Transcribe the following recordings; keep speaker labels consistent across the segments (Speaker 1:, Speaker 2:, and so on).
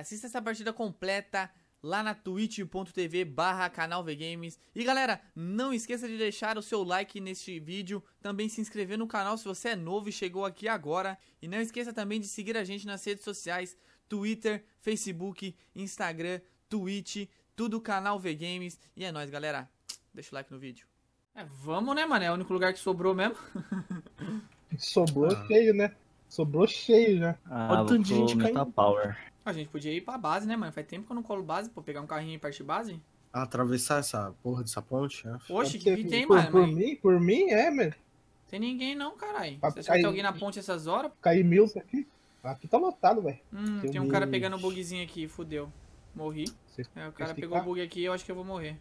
Speaker 1: Assista essa partida completa lá na twitch.tv barra canal VGames. E galera, não esqueça de deixar o seu like neste vídeo, também se inscrever no canal se você é novo e chegou aqui agora. E não esqueça também de seguir a gente nas redes sociais, Twitter, Facebook, Instagram, Twitch, tudo canal VGames. E é nóis galera, deixa o like no vídeo. É, vamos né mano, é o único lugar que sobrou mesmo.
Speaker 2: Sobrou cheio, né? Sobrou cheio já.
Speaker 3: Ah,
Speaker 4: Olha o tanto de gente caindo.
Speaker 3: Power.
Speaker 1: A gente podia ir pra base, né, mano? Faz tempo que eu não colo base, pô. Pegar um carrinho e partir base.
Speaker 4: Atravessar essa porra dessa ponte, né?
Speaker 1: Oxe, que, que tem,
Speaker 2: por,
Speaker 1: mano?
Speaker 2: Por mim, por mim, é, mano.
Speaker 1: Tem ninguém não, caralho.
Speaker 2: Pra
Speaker 1: Você acha que tem
Speaker 2: cair-
Speaker 1: alguém na ponte essas horas?
Speaker 2: Cair mil aqui. Aqui tá lotado, velho.
Speaker 1: Hum,
Speaker 2: Tem
Speaker 1: tem um
Speaker 2: um
Speaker 1: cara pegando o bugzinho aqui, fudeu. Morri. É, o cara pegou o bug aqui eu acho que eu vou morrer.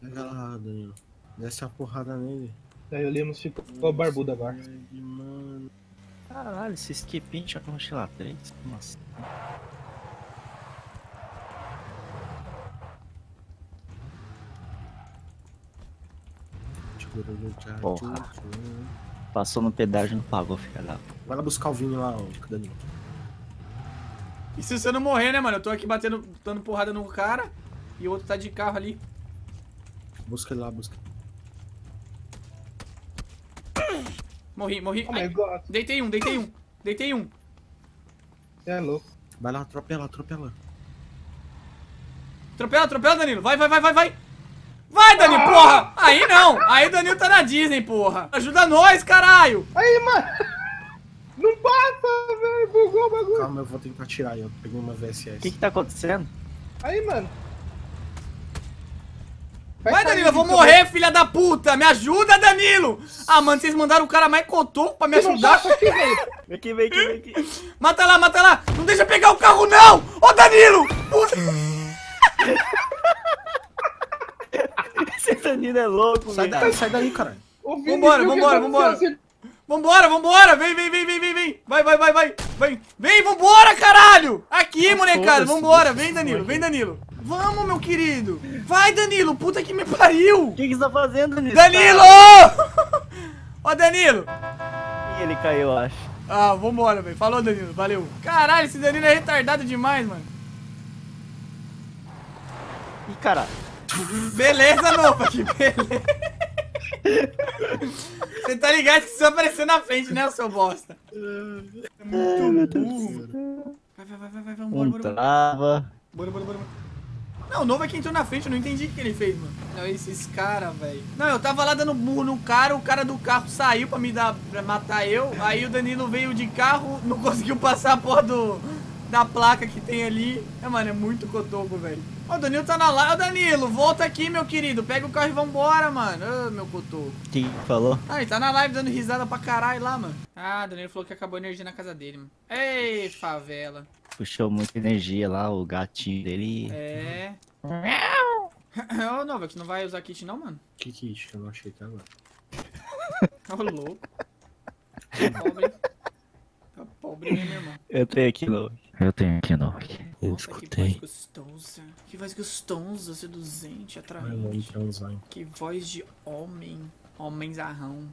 Speaker 4: Pega lá, Danilo. Desce a porrada nele.
Speaker 2: Daí o Lemos ficou barbudo agora.
Speaker 4: Ai, Mano.
Speaker 3: Caralho, esse skipinho tinha como mochila 3. Nossa. Porra. Passou no pedágio e não pagou, filha da. puta.
Speaker 4: Vai lá buscar o vinho lá, ó, Danilo.
Speaker 1: E se você não morrer, né, mano? Eu tô aqui batendo, dando porrada no cara e o outro tá de carro ali.
Speaker 4: Busca ele lá, busca.
Speaker 1: Morri, morri.
Speaker 2: Oh my
Speaker 1: Ai,
Speaker 2: god,
Speaker 1: deitei um, deitei um. Deitei um.
Speaker 2: você é louco.
Speaker 4: Vai lá, atropela, atropela.
Speaker 1: Atropela, atropela, Danilo. Vai, vai, vai, vai, vai. Vai, Danilo, porra! Aí não! Aí o Danilo tá na Disney, porra! Ajuda nós, caralho!
Speaker 2: Aí, mano! Não passa, velho! Bugou o bagulho.
Speaker 4: Calma, eu vou tentar tirar aí. Eu peguei uma VSS.
Speaker 3: O que que tá acontecendo?
Speaker 2: Aí, mano.
Speaker 1: Vai,
Speaker 2: cair
Speaker 1: Danilo, eu vou
Speaker 2: também.
Speaker 1: morrer, filha da puta! Me ajuda, Danilo! Ah, mano, vocês mandaram o cara mais cotoco pra me ajudar.
Speaker 3: Vem aqui, vem aqui, vem aqui.
Speaker 1: Mata lá, mata lá! Não deixa eu pegar o carro, não! Ô, Danilo! Puta...
Speaker 3: Danilo é louco,
Speaker 4: Sai daí, sai daí, caralho.
Speaker 1: Vambora, vambora, vambora.
Speaker 2: acontecendo?
Speaker 1: Vambora, vambora! Vem, vem, vem, vem, vem, vem! Vai, vai, vai, vai! Vem, vem, vambora, caralho! Aqui,
Speaker 4: Ah,
Speaker 1: molecada, vambora! Vem, Danilo, vem, Danilo! Vamos, meu querido! Vai, Danilo! Puta que me pariu!
Speaker 3: O que que você tá fazendo, Danilo?
Speaker 1: Danilo! Ó, Danilo!
Speaker 3: Ih, ele caiu, eu acho.
Speaker 1: Ah, vambora, velho. Falou, Danilo. Valeu. Caralho, esse Danilo é retardado demais, mano.
Speaker 3: Ih, caralho.
Speaker 1: Beleza, Nova, que beleza. Você tá ligado que você apareceu na frente, né, seu bosta? É muito burro. Vai, vai, vai, vai, vai, vambora,
Speaker 3: Um
Speaker 1: bora, bora.
Speaker 3: trava.
Speaker 1: Bora, bora, bora, bora. Não, o Nova é que entrou na frente, eu não entendi o que ele fez, mano. Não, esses caras, velho. Não, eu tava lá dando burro no cara, o cara do carro saiu pra me dar, pra matar eu. Aí o Danilo veio de carro, não conseguiu passar a porra do, da placa que tem ali. É, mano, é muito cotoco, velho. Ó, o Danilo tá na live. Ô, Danilo, volta aqui, meu querido. Pega o carro e vambora, mano. Ô, meu cotoco.
Speaker 3: O que que falou?
Speaker 1: Ah, ele tá na live dando risada pra caralho lá, mano. Ah, o Danilo falou que acabou a energia na casa dele, mano. Ei, favela.
Speaker 3: Puxou muita energia lá, o gatinho dele.
Speaker 1: É. Ô, Nova, que não vai usar kit não, mano?
Speaker 4: Que kit que eu não achei até agora.
Speaker 1: Ô, louco. Tá pobre? Tá pobre, hein, meu irmão?
Speaker 3: Eu tenho aqui no. Eu tenho aqui no.
Speaker 4: Eu
Speaker 1: Nossa, que voz
Speaker 4: escutei.
Speaker 1: gostosa. Que voz gostosa, seduzente, atraente. Que voz de homem. Homenzarrão.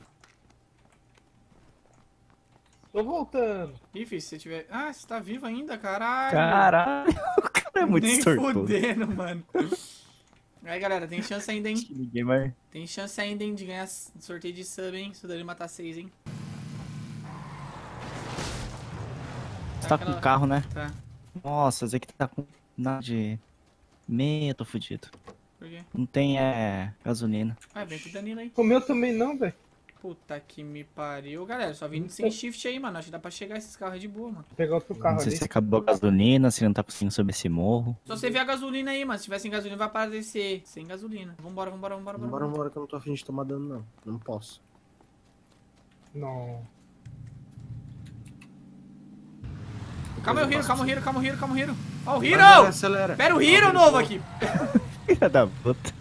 Speaker 2: Tô voltando.
Speaker 1: Ih, filho, se você tiver... Ah, você tá vivo ainda, caralho.
Speaker 3: Caralho, o cara é muito
Speaker 1: Nem
Speaker 3: sortudo.
Speaker 1: fudendo, mano. Aí, galera, tem chance ainda, hein?
Speaker 3: Ninguém mais.
Speaker 1: Tem chance ainda, hein, de ganhar sorteio de sub, hein? Se o Dani matar seis, hein?
Speaker 3: Você tá com
Speaker 1: aquela-
Speaker 3: carro, né?
Speaker 1: Tá.
Speaker 3: Nossa, esse aqui tá com nada de. Meia, tô fudido.
Speaker 1: Por quê?
Speaker 3: Não tem, é. gasolina.
Speaker 1: Ah, vem com o Danilo aí.
Speaker 2: O meu também não, velho.
Speaker 1: Puta que me pariu. Galera, só vindo sem shift aí, mano. Acho que dá pra chegar esses carros de boa, mano.
Speaker 2: Vou pegar outro carro
Speaker 3: Não sei
Speaker 2: ali.
Speaker 3: se acabou a gasolina, se não tá conseguindo subir esse morro.
Speaker 1: Só você ver a gasolina aí, mano. Se tiver sem gasolina, vai aparecer. Sem gasolina. Vambora, vambora, vambora,
Speaker 4: Vambora,
Speaker 1: vambora.
Speaker 4: vambora, que eu não tô afim de tomar dano, não. Não posso.
Speaker 2: Não.
Speaker 1: Calma aí, o Hiro, calma o Hiro, calma o Hiro, calma o Hiro. Ó, o Hiro!
Speaker 4: acelera.
Speaker 1: Pera o Hiro novo aqui.
Speaker 3: Filha da puta.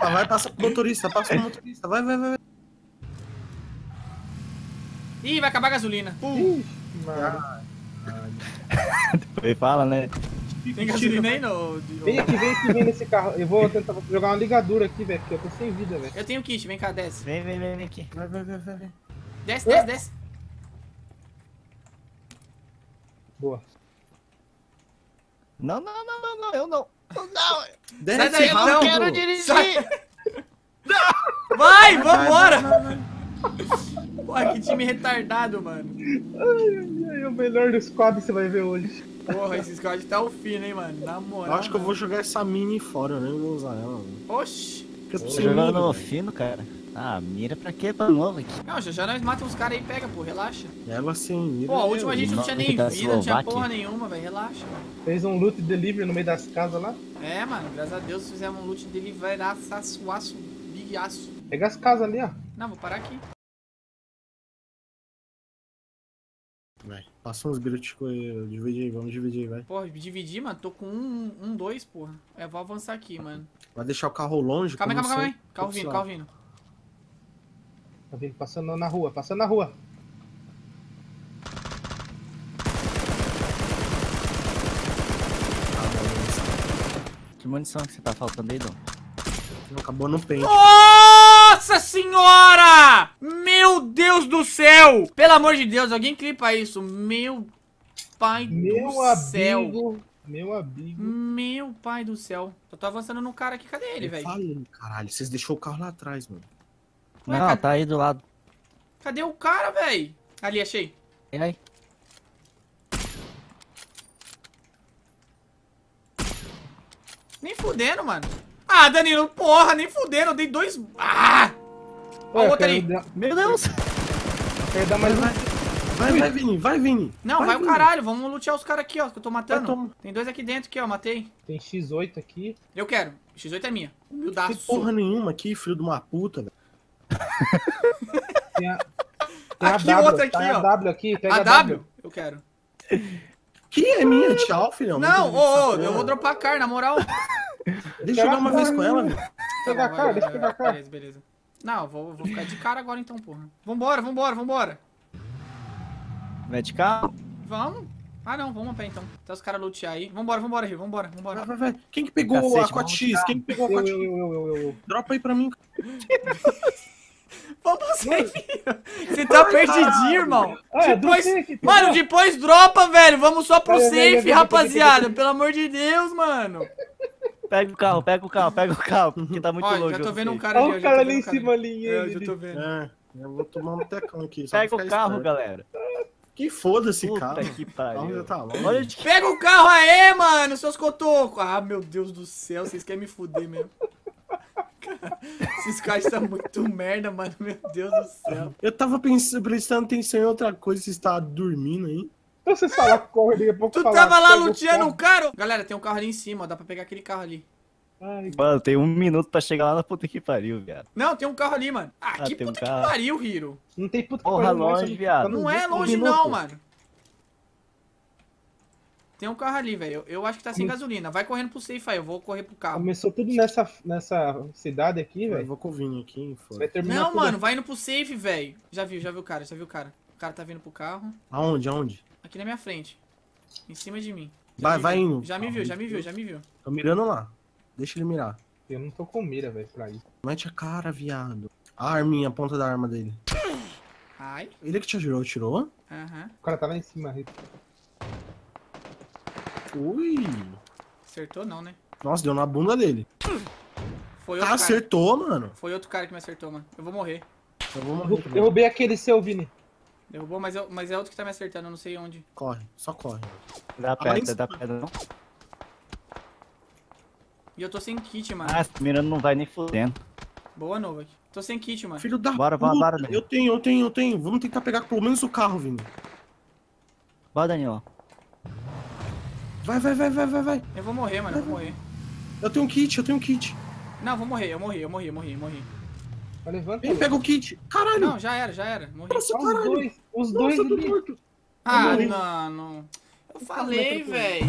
Speaker 4: Ah, vai, passa pro motorista, passa pro motorista. Vai, vai, vai.
Speaker 1: Ih, vai acabar a gasolina.
Speaker 2: Ixi, mano.
Speaker 3: Depois fala, né?
Speaker 1: Tem gasolina aí, no...
Speaker 2: Vem aqui, vem aqui, vem nesse carro. Eu vou tentar jogar uma ligadura aqui, velho, porque eu tô sem vida, velho.
Speaker 1: Eu tenho kit, vem cá, desce.
Speaker 3: Vem, vem, vem, vem aqui.
Speaker 4: Vai, vai, vai. vai.
Speaker 1: Desce, desce, desce.
Speaker 2: Boa.
Speaker 3: Não, não, não, não, não, eu não. Não,
Speaker 4: Desce
Speaker 1: daí,
Speaker 4: rápido.
Speaker 1: então.
Speaker 3: quero dirigir.
Speaker 1: Sai. Vai,
Speaker 4: Vai,
Speaker 1: vambora!
Speaker 4: vai,
Speaker 1: Porra, que time retardado, mano.
Speaker 2: Ai, ai, o melhor dos quadros você vai ver hoje.
Speaker 1: Porra, esse squad tá o fino, hein, mano. Na moral.
Speaker 4: Eu acho que eu vou jogar essa mini fora, eu nem vou usar ela. mano.
Speaker 1: Oxi.
Speaker 4: Eu sem
Speaker 3: jogando no fino, cara. Ah, mira pra quê? Pra novo aqui.
Speaker 1: Não, já já nós matamos os caras aí e pega, pô. Relaxa.
Speaker 4: Ela sem mira.
Speaker 1: Pô, a última
Speaker 4: eu-
Speaker 1: gente não tinha nem
Speaker 3: da
Speaker 1: vida, não tinha porra nenhuma, velho. Relaxa, mano.
Speaker 2: Fez um loot delivery no meio das casas lá.
Speaker 1: É, mano, graças a Deus fizemos um loot dar aço, aço, big aço.
Speaker 2: Pega as casas ali, ó.
Speaker 1: Não, vou parar aqui.
Speaker 4: Vai, passa uns biruticos aí, divide aí, vamos dividir aí, vai.
Speaker 1: Porra, dividir, mano. Tô com um, um, dois, porra. É, vou avançar aqui, mano.
Speaker 4: Vai deixar o carro longe?
Speaker 1: Calma aí, calma aí, calma aí. Carro vindo,
Speaker 4: pessoal.
Speaker 1: carro vindo.
Speaker 2: Tá vindo passando na rua, passando na rua.
Speaker 3: Que munição que você tá faltando aí, Dom?
Speaker 4: Acabou no pente.
Speaker 1: Nossa senhora! Meu Deus do céu! Pelo amor de Deus, alguém clipa isso. Meu pai
Speaker 2: Meu
Speaker 1: do céu.
Speaker 2: Meu amigo.
Speaker 1: Meu pai do céu. Eu tô avançando no cara aqui. Cadê ele, velho?
Speaker 4: caralho, vocês deixou o carro lá atrás, mano.
Speaker 1: Ué,
Speaker 3: não,
Speaker 1: cadê-
Speaker 3: tá aí do lado.
Speaker 1: Cadê o cara, velho? Ali, achei.
Speaker 3: E aí?
Speaker 1: Nem fudendo, mano. Ah, Danilo, porra, nem fudendo. Eu dei dois. Ah! Ó, o outro ali.
Speaker 2: dar-
Speaker 3: Meu Deus!
Speaker 2: quero dar mais um.
Speaker 4: Vai, vai, Vini, vai, Vini.
Speaker 1: Não, vai, o
Speaker 4: Vini.
Speaker 1: caralho. Vamos lutear os caras aqui, ó, que eu tô
Speaker 4: Vai,
Speaker 1: matando. Tem dois aqui dentro, aqui, ó, matei.
Speaker 2: Tem X8 aqui.
Speaker 1: Eu quero. X8 é minha.
Speaker 4: Não tem porra nenhuma aqui, filho de uma puta, velho.
Speaker 2: Tem a, tem
Speaker 1: Aqui,
Speaker 2: a W,
Speaker 1: outra aqui,
Speaker 2: tá
Speaker 1: ó.
Speaker 2: a W aqui. Pega
Speaker 1: A W? Eu quero.
Speaker 4: Que é minha, tchau, filhão.
Speaker 1: Não, ô, ô, eu vou dropar a car, na moral.
Speaker 4: Deixa eu jogar uma vez com ela, velho.
Speaker 2: Pega a
Speaker 1: vai,
Speaker 2: deixa eu
Speaker 1: vai,
Speaker 2: pegar a cara.
Speaker 1: Beleza, beleza. Não, eu vou, vou ficar de cara agora então, porra. Vambora, vambora, vambora.
Speaker 3: Vai de carro?
Speaker 1: Vamos. Ah, não, vamos a pé então. Até os caras lutear aí. Vambora, vambora, Rio, vambora,
Speaker 4: Vai,
Speaker 1: vambora.
Speaker 4: vai, vai. Quem que pegou
Speaker 3: Cacete,
Speaker 4: a 4X? Quem que pegou a
Speaker 2: Eu,
Speaker 4: 4X?
Speaker 2: eu, eu, eu, eu, eu.
Speaker 4: Dropa aí pra mim.
Speaker 1: Vamos você, filho. Você tá perdidinho, irmão.
Speaker 2: É,
Speaker 1: Depois-
Speaker 2: safe,
Speaker 1: Mano, depois dropa, velho. Vamos só pro
Speaker 2: vai, vai,
Speaker 1: safe,
Speaker 2: vai,
Speaker 1: rapaziada. Pelo amor de Deus, mano.
Speaker 3: Pega o carro, pega o carro, pega o carro, porque tá muito
Speaker 1: Ó,
Speaker 3: longe.
Speaker 1: já tô vendo um cara ali.
Speaker 2: Olha o cara ali em cima ali.
Speaker 1: É, eu já tô vendo.
Speaker 4: É, eu vou tomar um tecão aqui.
Speaker 3: Pega o carro,
Speaker 4: esperto.
Speaker 3: galera.
Speaker 4: Que foda-se, cara.
Speaker 3: que
Speaker 4: O carro já
Speaker 3: pariu.
Speaker 4: tá.
Speaker 3: Olha
Speaker 1: Pega o carro aí, mano, seus cotocos. Ah, meu Deus do céu, vocês querem me fuder mesmo. Esses caras estão muito merda, mano. Meu Deus do céu.
Speaker 4: Eu tava pensando, prestando atenção em outra coisa, você estava dormindo aí.
Speaker 2: Então você fala corre, daqui a pouco
Speaker 1: Tu
Speaker 2: fala,
Speaker 1: tava lá luteando o
Speaker 2: carro.
Speaker 1: cara. Galera, tem um carro ali em cima, ó. Dá pra pegar aquele carro ali.
Speaker 2: Ai,
Speaker 3: Mano, tem um minuto pra chegar lá na puta que pariu, viado.
Speaker 1: Não, tem um carro ali, mano. Ah,
Speaker 3: Ah,
Speaker 1: que
Speaker 3: tem um
Speaker 1: puta que pariu, Hiro.
Speaker 2: não tem puta
Speaker 3: Porra,
Speaker 2: pariu, não,
Speaker 3: longe,
Speaker 2: isso
Speaker 3: viado.
Speaker 2: tá
Speaker 1: Não é longe,
Speaker 2: um
Speaker 1: não,
Speaker 2: minuto.
Speaker 1: mano. Tem um carro ali, velho. Eu acho que tá sem
Speaker 2: Come-
Speaker 1: gasolina. Vai correndo pro safe aí, eu vou correr pro carro.
Speaker 2: Começou tudo nessa, nessa cidade aqui,
Speaker 4: Eu
Speaker 2: velho.
Speaker 4: vou com o Vini aqui,
Speaker 2: terminar
Speaker 1: Não, mano, vai indo pro safe, velho. Já viu, já viu o cara, já viu o cara. O cara tá vindo pro carro.
Speaker 4: Aonde, aonde?
Speaker 1: Aqui na minha frente. Em cima de mim. Já
Speaker 4: Vai, vai
Speaker 1: viu.
Speaker 4: indo.
Speaker 1: Já me viu, já me viu, já me viu.
Speaker 4: Tô mirando lá. Deixa ele mirar.
Speaker 2: Eu não tô com mira, velho, pra isso.
Speaker 4: Mete a cara, viado. A arminha, a ponta da arma dele.
Speaker 1: Ai.
Speaker 4: Ele que te atirou, tirou?
Speaker 1: Aham.
Speaker 2: O cara tá lá em cima. Rito.
Speaker 4: Ui.
Speaker 1: Acertou não, né?
Speaker 4: Nossa, deu na bunda dele.
Speaker 1: Foi
Speaker 4: Ah,
Speaker 1: outro cara.
Speaker 4: acertou, mano.
Speaker 1: Foi outro cara que me acertou, mano. Eu vou morrer.
Speaker 4: Eu vou morrer também.
Speaker 2: Derrubei aquele seu, Vini.
Speaker 1: Derrubou, mas, eu, mas é outro que tá me acertando, eu não sei onde.
Speaker 4: Corre, só corre.
Speaker 3: Dá
Speaker 4: Ah,
Speaker 3: pedra, dá pedra não.
Speaker 1: E eu tô sem kit, mano.
Speaker 3: Ah, esse mirando não vai nem fudendo.
Speaker 1: Boa, Novak. Tô sem kit, mano.
Speaker 4: Filho da
Speaker 3: Bora,
Speaker 4: puta.
Speaker 3: bora, bora, Daniel.
Speaker 4: Eu tenho, eu tenho, eu tenho. Vamos tentar pegar pelo menos o carro, Vini.
Speaker 3: Bora, Danilo.
Speaker 4: Vai, vai, vai, vai, vai, vai.
Speaker 1: Eu vou morrer, mano. Eu vou morrer.
Speaker 4: Eu tenho um kit, eu tenho um kit.
Speaker 1: Não, eu vou morrer. Eu morri, eu morri, eu morri, eu morri.
Speaker 2: Vai, levanta.
Speaker 4: Vem, pega o kit. Caralho.
Speaker 1: Não, já era, já era. Morri.
Speaker 4: Nossa,
Speaker 2: os
Speaker 4: caralho.
Speaker 2: dois. Os
Speaker 4: Nossa,
Speaker 2: dois
Speaker 4: eu tô
Speaker 2: ali.
Speaker 4: morto.
Speaker 1: Ah, mano. Eu falei, velho.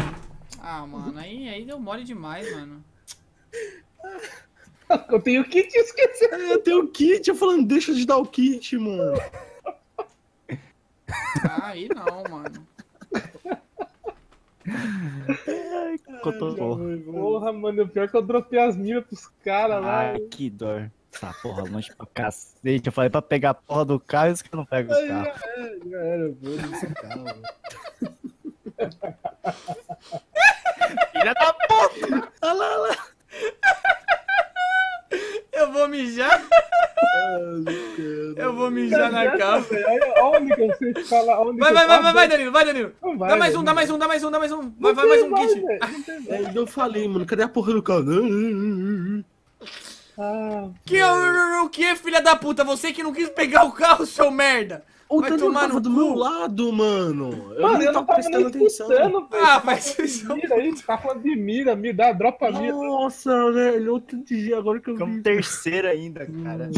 Speaker 1: Ah, mano, aí, aí deu mole demais, mano.
Speaker 2: Eu tenho kit esqueci.
Speaker 4: É, eu tenho o kit. Eu falando, deixa de dar o kit, mano.
Speaker 1: Ah, aí não, mano.
Speaker 3: Cotovô.
Speaker 2: Porra, mano, o pior é que eu dropei as miras pros caras lá.
Speaker 3: Ai, que dor. Essa porra, longe pra cacete. Eu falei pra pegar a porra do carro e os caras não pegam o carro.
Speaker 4: Já era, vou nesse carro.
Speaker 3: Filha da puta!
Speaker 4: Olha lá, olha lá.
Speaker 1: Eu vou mijar. Eu vou mijar na calma.
Speaker 2: velho, Olha que
Speaker 1: Vai,
Speaker 2: que
Speaker 1: vai, vai, vai, vai, Danilo, vai, Danilo. Dá mais um, dá mais um, dá mais um, dá mais um. Vai, vai mais um kit.
Speaker 4: É, eu falei, mano, cadê a porra do carro?
Speaker 2: Ah,
Speaker 1: Que o que, filha da puta? Você que não quis pegar o carro, seu merda.
Speaker 4: O
Speaker 1: Vai
Speaker 4: Daniel
Speaker 1: tomar
Speaker 4: tava
Speaker 1: no
Speaker 4: do
Speaker 1: cu.
Speaker 4: meu lado, mano. Eu
Speaker 2: Mano,
Speaker 4: nem
Speaker 2: eu não
Speaker 4: tava prestando
Speaker 2: nem
Speaker 4: atenção.
Speaker 2: velho.
Speaker 1: Ah,
Speaker 2: Você
Speaker 1: mas
Speaker 2: tá
Speaker 1: vocês são-
Speaker 2: de mira aí, tá falando de mira, me dá, dropa mira.
Speaker 4: Nossa, velho, outro dia agora que eu
Speaker 3: Como
Speaker 4: vi.
Speaker 3: terceiro ainda, cara.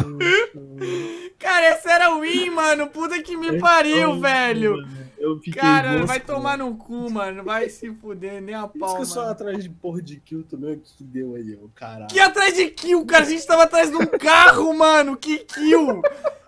Speaker 1: Cara, esse era o win, mano. Puta que me pariu, velho.
Speaker 4: Eu fiquei
Speaker 1: Cara, vai tomar no cu, mano. Vai se fuder, nem a
Speaker 4: Por isso
Speaker 1: pau,
Speaker 4: que eu sou
Speaker 1: mano.
Speaker 4: atrás de porra de kill também, o que deu aí, ô caralho.
Speaker 1: Que atrás de kill, cara? A gente tava atrás de um carro, mano. Que kill?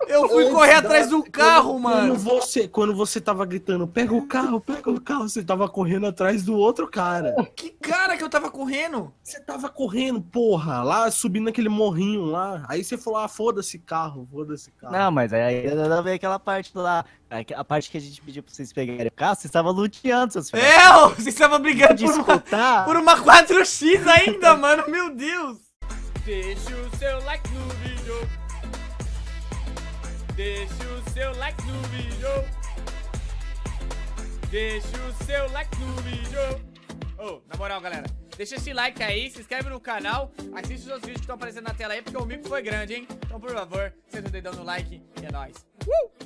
Speaker 1: Eu fui
Speaker 4: Antes
Speaker 1: correr
Speaker 4: da-
Speaker 1: atrás do
Speaker 4: quando-
Speaker 1: carro,
Speaker 4: Quando
Speaker 1: mano.
Speaker 4: você, quando você tava gritando, pega o carro, pega o carro, você tava correndo atrás do outro cara.
Speaker 1: Que cara que eu tava correndo?
Speaker 4: Você tava correndo, porra, lá subindo aquele morrinho lá. Aí você falou, ah, foda-se carro, foda-se carro.
Speaker 3: Não, mas aí ainda veio aquela parte lá. A parte que a gente pediu pra vocês pegarem o carro, vocês estavam luteando, seus filhos.
Speaker 1: É, ô, vocês estavam brigando
Speaker 3: De
Speaker 1: por uma,
Speaker 3: escutar.
Speaker 1: por uma 4x ainda, mano. Meu Deus. Deixa o seu like no vídeo. Deixa o seu like no vídeo. Deixa o seu like no vídeo. Ô, na moral, galera. Deixa esse like aí, se inscreve no canal, assiste os outros vídeos que estão aparecendo na tela aí, porque o mico foi grande, hein? Então, por favor, senta o dedão no like e é nóis. Uh!